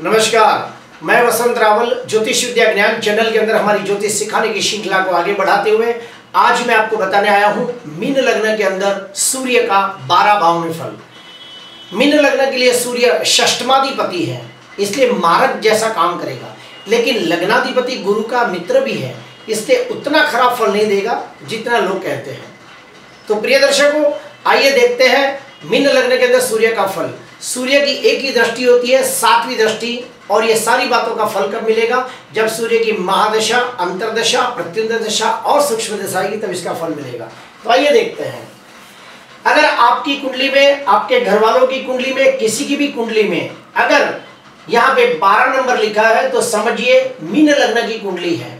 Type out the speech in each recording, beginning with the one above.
नमस्कार, मैं वसंत रावल, ज्योतिष विद्या ज्ञान चैनल के अंदर हमारी ज्योतिष सिखाने की श्रृंखला को आगे बढ़ाते हुए आज मैं आपको बताने आया हूँ मीन लग्न के अंदर सूर्य का बारह भाव में फल। मीन लग्न के लिए सूर्य षष्टमाधिपति है, इसलिए मारक जैसा काम करेगा। लेकिन लग्नाधिपति गुरु का मित्र भी है, इसलिए उतना खराब फल नहीं देगा जितना लोग कहते हैं। तो प्रिय दर्शकों, आइए देखते हैं मीन लग्न के अंदर सूर्य का फल। सूर्य की एक ही दृष्टि होती है, सातवीं दृष्टि, और ये सारी बातों का फल कब मिलेगा? जब सूर्य की महादशा, अंतरदशा प्रत्युंत दशा और सूक्ष्म दशा आएगी, तब इसका फल मिलेगा। तो आइए देखते हैं। अगर आपकी कुंडली में, आपके घर वालों की कुंडली में, किसी की भी कुंडली में, अगर यहाँ पे बारह नंबर लिखा है तो समझिए मीन लग्न की कुंडली है।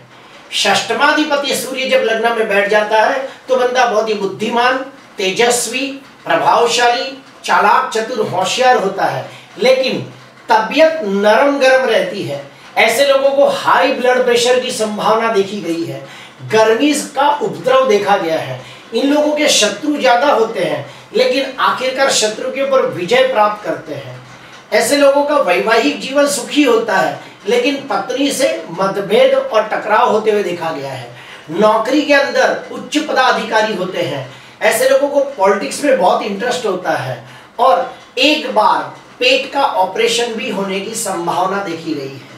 षष्टमाधिपति सूर्य जब लग्न में बैठ जाता है तो बंदा बहुत ही बुद्धिमान, तेजस्वी, प्रभावशाली चालाक चतुर होशियार होता है, लेकिन तबियत नरम गरम रहती है। ऐसे लोगों को हाई ब्लड प्रेशर की संभावना देखी गई है। गर्मी का उपद्रव देखा गया है। इन लोगों के शत्रु ज़्यादा होते हैं, लेकिन आखिरकार शत्रु के ऊपर विजय प्राप्त करते हैं। ऐसे लोगों का वैवाहिक जीवन सुखी होता है, लेकिन पत्नी से मतभेद और टकराव होते हुए देखा गया है। नौकरी के अंदर उच्च पदाधिकारी होते हैं। ऐसे लोगों को पॉलिटिक्स में बहुत इंटरेस्ट होता है। और एक बार पेट का ऑपरेशन भी होने की संभावना देखी गई है।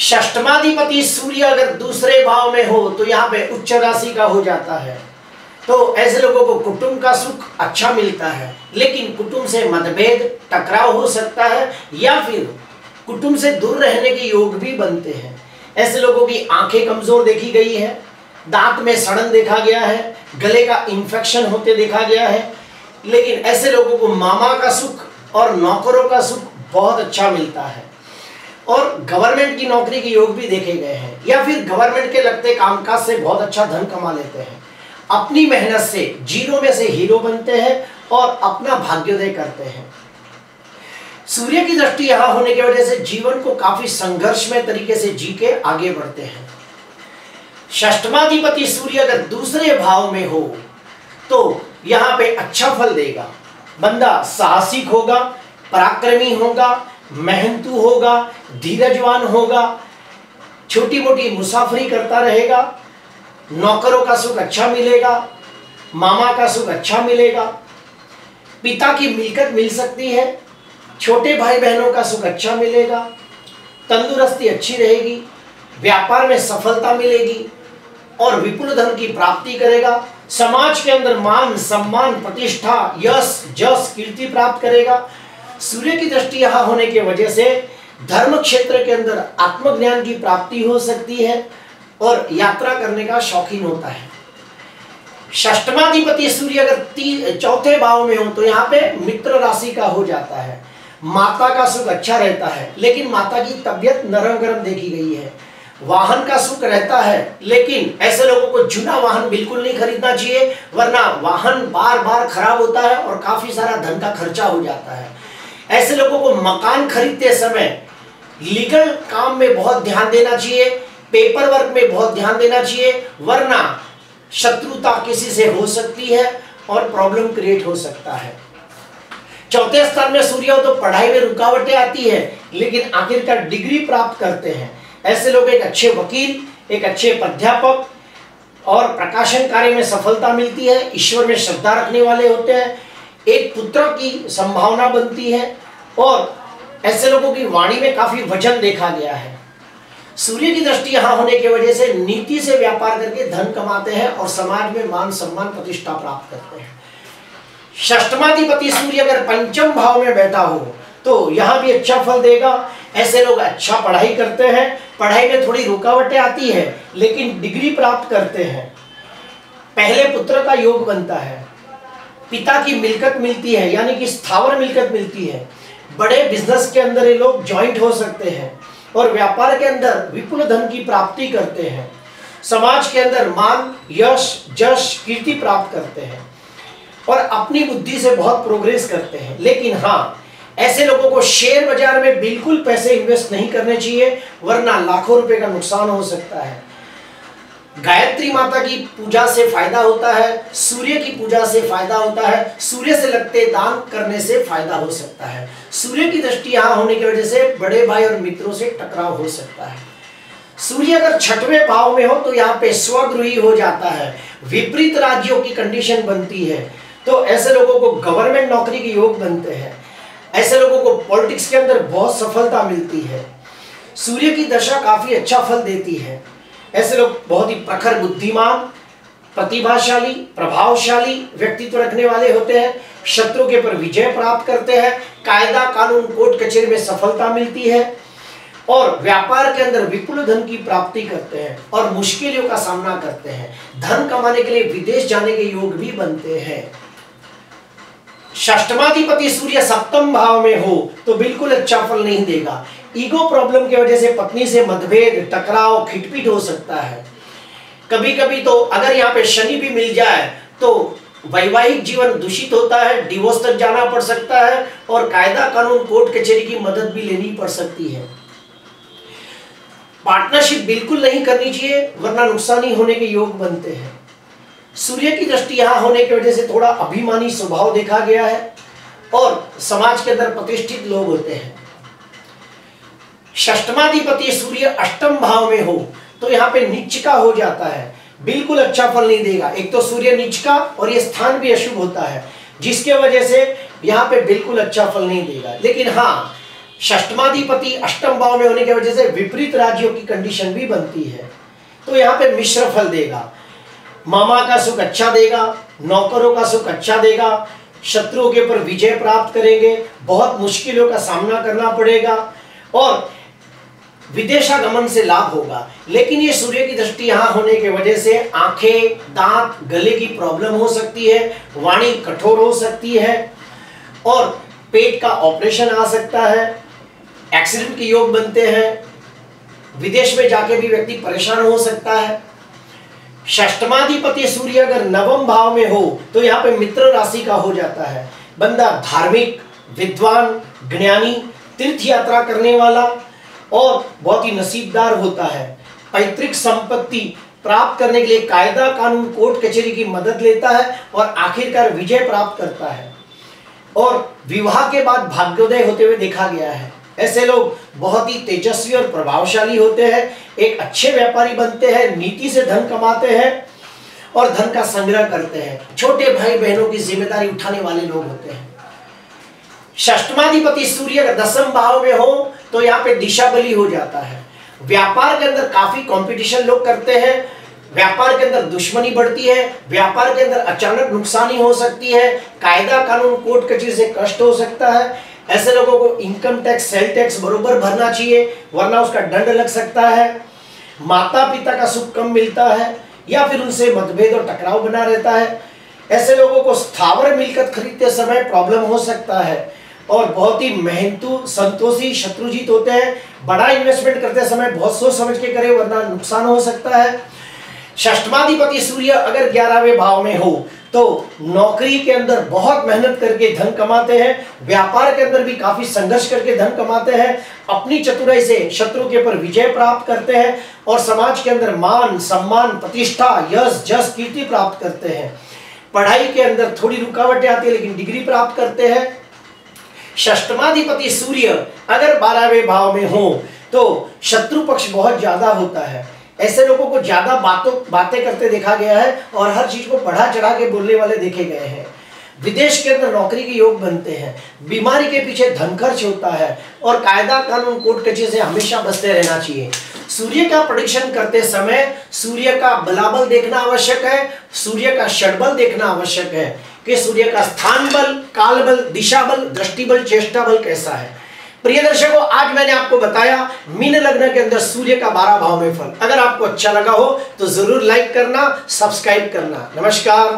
षष्टमाधिपति सूर्य अगर दूसरे भाव में हो तो यहाँ पे उच्च राशि का हो जाता है। तो ऐसे लोगों को कुटुंब का सुख अच्छा मिलता है, लेकिन कुटुंब से मतभेद, टकराव हो सकता है, या फिर कुटुंब से दूर रहने के योग भी बनते हैं। ऐसे लोगों की आँखें कमज़ोर देखी गई है, दांत में सड़न देखा गया है, गले का इन्फेक्शन होते देखा गया है लेकिन ऐसे लोगों को मामा का सुख और नौकरों का सुख बहुत अच्छा मिलता है। और गवर्नमेंट की नौकरी के योग भी देखे गए हैं, या फिर गवर्नमेंट के लगते कामकाज से बहुत अच्छा धन कमा लेते हैं। अपनी मेहनत से ज़ीरो में से हीरो बनते हैं और अपना भाग्योदय करते हैं। सूर्य की दृष्टि यहाँ होने की वजह से जीवन को काफ़ी संघर्षमय तरीके से जी के आगे बढ़ते हैं। षष्टमाधिपति सूर्य अगर दूसरे भाव में हो तो यहाँ पे अच्छा फल देगा। बंदा साहसिक होगा, पराक्रमी होगा, मेहनतू होगा, धीरजवान होगा छोटी मोटी मुसाफरी करता रहेगा, नौकरों का सुख अच्छा मिलेगा, मामा का सुख अच्छा मिलेगा, पिता की मिलकत मिल सकती है, छोटे भाई बहनों का सुख अच्छा मिलेगा, तंदुरुस्ती अच्छी रहेगी, व्यापार में सफलता मिलेगी और विपुल धन की प्राप्ति करेगा। समाज के अंदर मान, सम्मान, प्रतिष्ठा, यश, जस, कीर्ति प्राप्त करेगा। सूर्य की दृष्टि यहाँ होने की वजह से धर्म क्षेत्र के अंदर आत्मज्ञान की प्राप्ति हो सकती है और यात्रा करने का शौकीन होता है। षष्टमाधिपति सूर्य अगर चौथे भाव में हो तो यहाँ पे मित्र राशि का हो जाता है। माता का सुख अच्छा रहता है, लेकिन माता की तबियत नरम गरम देखी गई है। वाहन का सुख रहता है, लेकिन ऐसे लोगों को जुना वाहन बिल्कुल नहीं खरीदना चाहिए, वरना वाहन बार बार खराब होता है और काफ़ी सारा धन का खर्चा हो जाता है। ऐसे लोगों को मकान खरीदते समय लीगल काम में बहुत ध्यान देना चाहिए, पेपर वर्क में बहुत ध्यान देना चाहिए, वरना शत्रुता किसी से हो सकती है और प्रॉब्लम क्रिएट हो सकता है। चौथे स्थान में सूर्य हो तो पढ़ाई में रुकावटें आती है, लेकिन आखिरकार डिग्री प्राप्त करते हैं। ऐसे लोग एक अच्छे वकील, एक अच्छे प्राध्यापक और प्रकाशन कार्य में सफलता मिलती है, ईश्वर में श्रद्धा रखने वाले होते हैं, एक पुत्र की संभावना बनती है और ऐसे लोगों की वाणी में काफ़ी वज़न देखा गया है। सूर्य की दृष्टि यहाँ होने की वजह से नीति से व्यापार करके धन कमाते हैं और समाज में मान सम्मान प्रतिष्ठा प्राप्त करते हैं। षष्टमाधिपति सूर्य अगर पंचम भाव में बैठा हो तो यहाँ भी अच्छा फल देगा। ऐसे लोग अच्छा पढ़ाई करते हैं पढ़ाई में थोड़ी रुकावटें आती है, लेकिन डिग्री प्राप्त करते हैं। पहले पुत्र का योग बनता है। पिता की मिलकत मिलती है, यानी कि स्थावर मिलकत मिलती है। बड़े बिज़नेस के अंदर ये लोग ज्वाइंट हो सकते हैं और व्यापार के अंदर विपुल धन की प्राप्ति करते हैं। समाज के अंदर मान, यश, जश, कीर्ति प्राप्त करते हैं और अपनी बुद्धि से बहुत प्रोग्रेस करते हैं। लेकिन हाँ ऐसे लोगों को शेयर बाज़ार में बिल्कुल पैसे इन्वेस्ट नहीं करने चाहिए, वरना लाखों रुपए का नुकसान हो सकता है। गायत्री माता की पूजा से फ़ायदा होता है, सूर्य की पूजा से फ़ायदा होता है, सूर्य से लगते दान करने से फ़ायदा हो सकता है। सूर्य की दृष्टि यहाँ होने की वजह से बड़े भाई और मित्रों से टकराव हो सकता है। सूर्य अगर छठवें भाव में हो तो यहाँ पे स्वगृही हो जाता है, विपरीत राज्यों की कंडीशन बनती है। तो ऐसे लोगों को गवर्नमेंट नौकरी के योग बनते हैं। ऐसे लोगों को पॉलिटिक्स के अंदर बहुत सफलता मिलती है। सूर्य की दशा काफ़ी अच्छा फल देती है। ऐसे लोग बहुत ही प्रखर बुद्धिमान, प्रतिभाशाली, प्रभावशाली व्यक्तित्व रखने वाले होते हैं। शत्रु के पर विजय प्राप्त करते हैं। कायदा, कानून, कोर्ट, कचेरी में सफलता मिलती है और व्यापार के अंदर विपुल धन की प्राप्ति करते हैं और मुश्किलों का सामना करते हैं। धन कमाने के लिए विदेश जाने के योग भी बनते हैं। षष्टमाधिपति सूर्य सप्तम भाव में हो तो बिल्कुल अच्छा फल नहीं देगा। ईगो प्रॉब्लम की वजह से पत्नी से मतभेद, टकराव, खिटपिट हो सकता है। कभी कभी तो अगर यहाँ पे शनि भी मिल जाए तो वैवाहिक जीवन दूषित होता है डिवोर्स तक जाना पड़ सकता है, और कायदा कानून कोर्ट कचहरी की मदद भी लेनी पड़ सकती है। पार्टनरशिप बिल्कुल नहीं करनी चाहिए, वरना नुकसानी होने के योग बनते हैं। सूर्य की दृष्टि यहाँ होने की वजह से थोड़ा अभिमानी स्वभाव देखा गया है और समाज के अंदर प्रतिष्ठित लोग होते हैं। षष्टमाधिपति सूर्य अष्टम भाव में हो तो यहाँ पे नीच का हो जाता है। बिल्कुल अच्छा फल नहीं देगा। एक तो सूर्य नीच का और ये स्थान भी अशुभ होता है, जिसके वजह से यहाँ पे बिल्कुल अच्छा फल नहीं देगा। लेकिन हाँ षष्टमाधिपति अष्टम भाव में होने की वजह से विपरीत राज्यों की कंडीशन भी बनती है। तो यहाँ पे मिश्र फल देगा। मामा का सुख अच्छा देगा, नौकरों का सुख अच्छा देगा, शत्रुओं के ऊपर विजय प्राप्त करेंगे, बहुत मुश्किलों का सामना करना पड़ेगा और विदेशागमन से लाभ होगा। लेकिन ये सूर्य की दृष्टि यहाँ होने की वजह से आँखें, दांत, गले की प्रॉब्लम हो सकती है, वाणी कठोर हो सकती है और पेट का ऑपरेशन आ सकता है, एक्सीडेंट के योग बनते हैं, विदेश में जाके भी व्यक्ति परेशान हो सकता है। षष्टमाधिपति सूर्य अगर नवम भाव में हो तो यहाँ पे मित्र राशि का हो जाता है। बंदा धार्मिक, विद्वान, ज्ञानी, तीर्थ यात्रा करने वाला और बहुत ही नसीबदार होता है। पैतृक संपत्ति प्राप्त करने के लिए कायदा कानून कोर्ट कचहरी की मदद लेता है और आखिरकार विजय प्राप्त करता है। और विवाह के बाद भाग्योदय होते हुए देखा गया है। ऐसे लोग बहुत ही तेजस्वी और प्रभावशाली होते हैं, एक अच्छे व्यापारी बनते हैं, नीति से धन कमाते हैं और धन का संग्रह करते हैं। छोटे भाई बहनों की ज़िम्मेदारी उठाने वाले लोग होते हैं। षष्टमाधिपति सूर्य अगर दसम भाव में हो तो यहाँ पे दिशा बली हो जाता है। व्यापार के अंदर काफ़ी कंपटीशन लोग करते हैं। व्यापार के अंदर दुश्मनी बढ़ती है, व्यापार के अंदर अचानक नुकसानी हो सकती है, कायदा कानून कोर्ट कचहरी से कष्ट हो सकता है। ऐसे लोगों को इनकम टैक्स सेल टैक्स बरोबर भरना चाहिए, वरना उसका दंड लग सकता है। माता पिता का सुख कम मिलता है, या फिर उनसे मतभेद और टकराव बना रहता है। ऐसे लोगों को स्थावर मिलकत खरीदते समय प्रॉब्लम हो सकता है। और बहुत ही मेहनतू, संतोषी शत्रुजीत होते हैं। बड़ा इन्वेस्टमेंट करते समय बहुत सोच समझ के करे, वरना नुकसान हो सकता है। षष्टमाधिपति सूर्य अगर ग्यारहवें भाव में हो तो नौकरी के अंदर बहुत मेहनत करके धन कमाते हैं, व्यापार के अंदर भी काफ़ी संघर्ष करके धन कमाते हैं, अपनी चतुराई से शत्रु के ऊपर विजय प्राप्त करते हैं और समाज के अंदर मान, सम्मान, प्रतिष्ठा, यश, जस, कीर्ति प्राप्त करते हैं। पढ़ाई के अंदर थोड़ी रुकावटें आती है, लेकिन डिग्री प्राप्त करते हैं। षष्टमाधिपति सूर्य अगर बारहवें भाव में हो तो शत्रु पक्ष बहुत ज़्यादा होता है। ऐसे लोगों को ज़्यादा बातों, बातें करते देखा गया है और हर चीज़ को बढ़ा चढ़ा के बोलने वाले देखे गए हैं। विदेश के अंदर नौकरी के योग बनते हैं। बीमारी के पीछे धन खर्च होता है और कायदा कानून कोर्ट कचहरी से हमेशा बचते रहना चाहिए। सूर्य का प्रोडिक्शन करते समय सूर्य का बलाबल देखना आवश्यक है, सूर्य का षडबल देखना आवश्यक है कि सूर्य का स्थान बल काल बल दिशा बल दृष्टि बल चेष्टा बल कैसा है। प्रिय दर्शकों आज मैंने आपको बताया, मीन लग्न के अंदर सूर्य का बारह भाव में फल। अगर आपको अच्छा लगा हो तो ज़रूर लाइक करना सब्सक्राइब करना। नमस्कार।